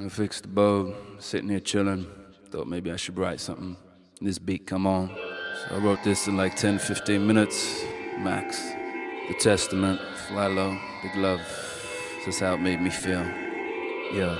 I fixed the bow, sitting here chilling. Thought maybe I should write something. This beat come on. So I wrote this in like 10, 15 minutes, max. The Testament, FlyLo, Big Love. This is how it made me feel. Yeah.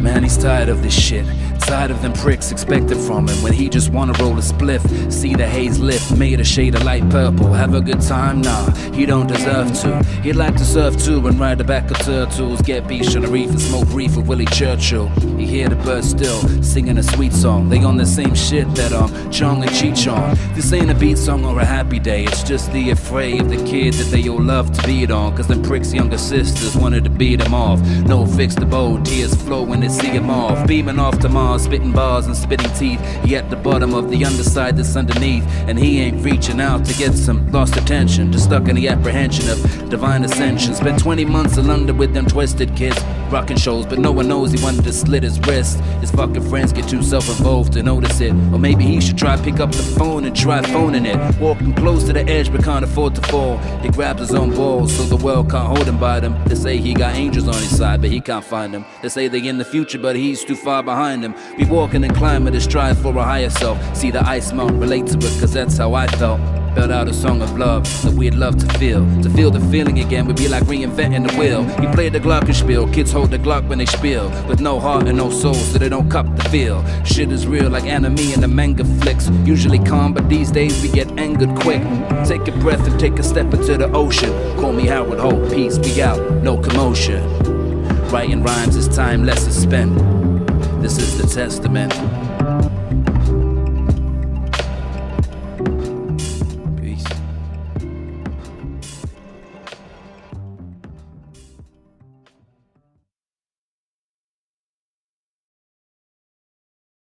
Man, he's tired of this shit. Tired of them pricks expected from him when he just wanna roll a spliff. See the haze lift, made a shade of light purple. Have a good time? Nah, he don't deserve to. He'd like to surf too and ride the back of turtles. Get beach on the reef and smoke reef with Willie Churchill. You hear the birds still singing a sweet song. They on the same shit that um Chong and Cheech on. This ain't a beat song or a happy day. It's just the afraid of the kid that they all love to beat on. Cause them pricks younger sisters wanted to beat him off. No Fixed Abode, tears flow when they see him off. Beaming off to Mars, spitting bars and spitting teeth. He at the bottom of the underside that's underneath. And he ain't reaching out to get some lost attention. Just stuck in the apprehension of divine ascension. Spent 20 months in London with them twisted kids. Rocking shows, but no one knows he wanted to slit his wrist. His fucking friends get too self involved to notice it. Or maybe he should try pick up the phone and try phoning it. Walking close to the edge but can't afford to fall. He grabs his own balls so the world can't hold him by them. They say he got angels on his side, but he can't find them. They say they in the future, but he's too far behind them. We walking and climbing to strive for a higher self. See the ice melt, relate to it, cause that's how I felt. Built out a song of love that we'd love to feel. To feel the feeling again would be like reinventing the wheel. He played the glockenspiel, kids hold the Glock when they spiel. With no heart and no soul, so they don't cup the feel. Shit is real like anime and the manga flicks. Usually calm, but these days we get angered quick. Take a breath and take a step into the ocean. Call me Howard Hope, peace be out, no commotion. Writing rhymes is time less is spent. This is the testament.